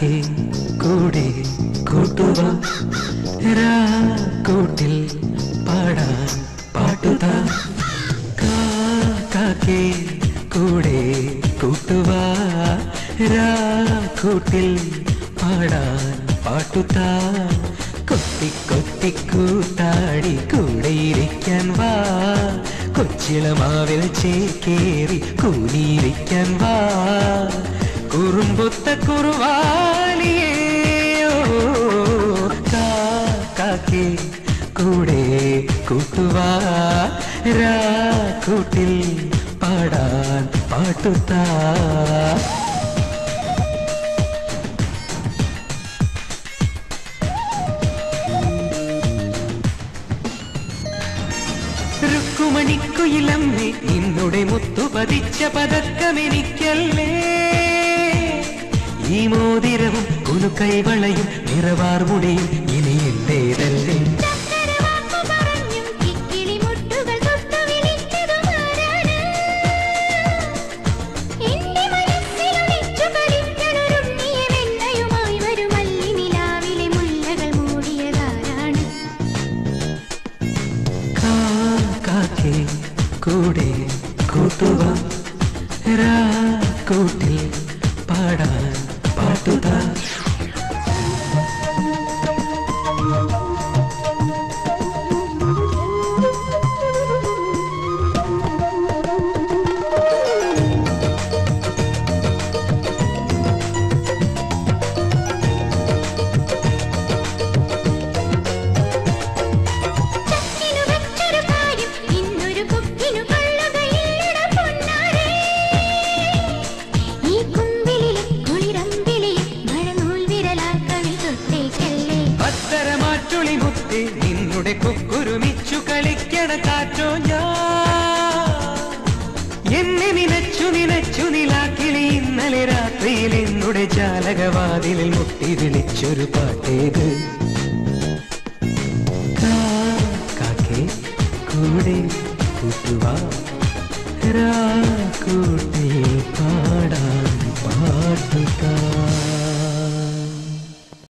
കാക്കേ കൂടെ കൂട്ടുക കൂട്ടിൽ പാടാൻ പാട്ടുക കാക്കേ കൂടെ കൂട്ടുക കൂട്ടിൽ പാടാൻ പാട്ടുക കൊത്തി കൊത്തി കൂത്താടി കൂടെ ഇരിക്കാൻ വാ. കൊച്ചിളമാവിൽ ചേക്കേറി കൂലിയിരിക്കാൻ വാ. കുറുമ്പുത്ത കുറുവാലിയേ കൂടെ കൂട്ടുവാ. കൂട്ടിൽ പാടാൻ പാട്ടുത്താ. രുക്കുമണിക്കുയിലമ്മേ നിന്നുടെ മുത്തു പതിച്ച പതക്കമെനിക്കല്ലേ? വരും അല്ലിനിലാവിലെ മുല്ലകൾ ഇനി കാക്കേ കൂടെ കൂട്ടുക കൂട്ടിൽ പത്തരമാറ്റുളി കുത്തി നിന്നുടെ കുക്കുരുമിച്ചു കളിക്കണ കാറ്റോ ഞാൻ. എന്നെ നിനച്ചു നിനച്ചു നിലാക്കിളി ഇന്നലെ രാത്രിയിൽ എന്നുടെ ജാലകവാതിലിൽ മുട്ടി വിളിച്ചൊരു പാട്ടേത്. കാക്കേ കൂടെ കൂട്ടുവാ. പാട്ടുകാ